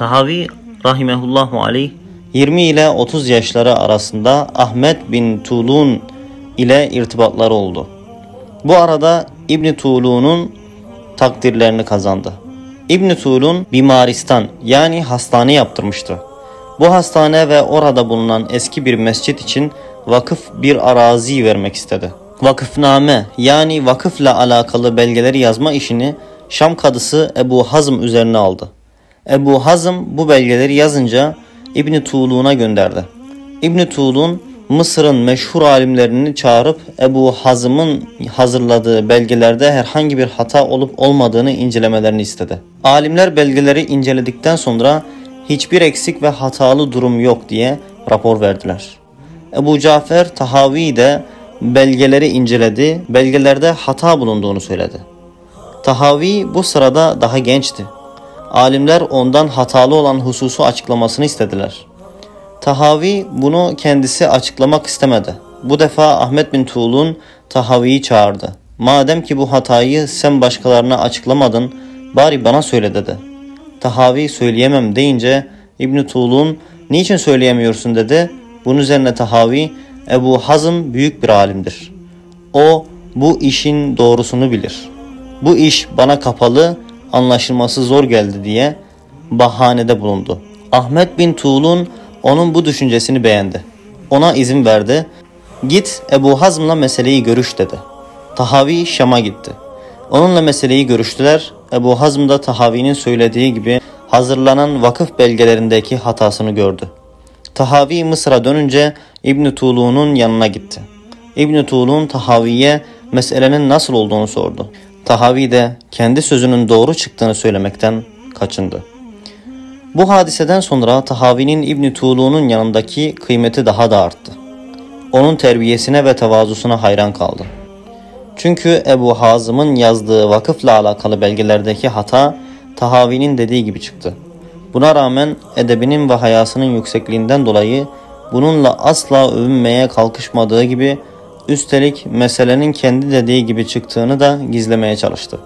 Tahavi rahimehullahu aleyh 20 ile 30 yaşları arasında Ahmet bin Tulun ile irtibatları oldu. Bu arada İbni Tulun'un takdirlerini kazandı. İbni Tulun bimaristan yani hastane yaptırmıştı. Bu hastane ve orada bulunan eski bir mescit için vakıf bir arazi vermek istedi. Vakıfname yani vakıfla alakalı belgeleri yazma işini Şam kadısı Ebu Hazm üzerine aldı. Ebu Hazm bu belgeleri yazınca İbni Tuğlun'a gönderdi. İbni Tuğlun Mısır'ın meşhur alimlerini çağırıp Ebu Hazım'ın hazırladığı belgelerde herhangi bir hata olup olmadığını incelemelerini istedi. Alimler belgeleri inceledikten sonra hiçbir eksik ve hatalı durum yok diye rapor verdiler. Ebu Cafer Tahavi de belgeleri inceledi, belgelerde hata bulunduğunu söyledi. Tahavi bu sırada daha gençti. Alimler ondan hatalı olan hususu açıklamasını istediler. Tahavi bunu kendisi açıklamak istemedi. Bu defa Ahmet bin Tuğlun Tahavi'yi çağırdı. Madem ki bu hatayı sen başkalarına açıklamadın, bari bana söyle dedi. Tahavi söyleyemem deyince İbn Tuğlun niçin söyleyemiyorsun dedi. Bunun üzerine Tahavi Ebu Hazım büyük bir alimdir. O bu işin doğrusunu bilir. Bu iş bana kapalı, anlaşılması zor geldi diye bahanede bulundu. Ahmet bin Tuğlun onun bu düşüncesini beğendi. Ona izin verdi. Git Ebu Hazm'la meseleyi görüş dedi. Tahavi Şam'a gitti. Onunla meseleyi görüştüler. Ebu Hazm da Tahavi'nin söylediği gibi hazırlanan vakıf belgelerindeki hatasını gördü. Tahavi Mısır'a dönünce İbn Tuğlu'nun yanına gitti. İbn Tuğlu'nun Tahavi'ye meselenin nasıl olduğunu sordu. Tahavi de kendi sözünün doğru çıktığını söylemekten kaçındı. Bu hadiseden sonra Tahavi'nin İbn Tuğlu'nun yanındaki kıymeti daha da arttı. Onun terbiyesine ve tevazusuna hayran kaldı. Çünkü Ebu Hazım'ın yazdığı vakıfla alakalı belgelerdeki hata Tahavi'nin dediği gibi çıktı. Buna rağmen edebinin ve hayasının yüksekliğinden dolayı bununla asla övünmeye kalkışmadığı gibi üstelik meselenin kendi dediği gibi çıktığını da gizlemeye çalıştı.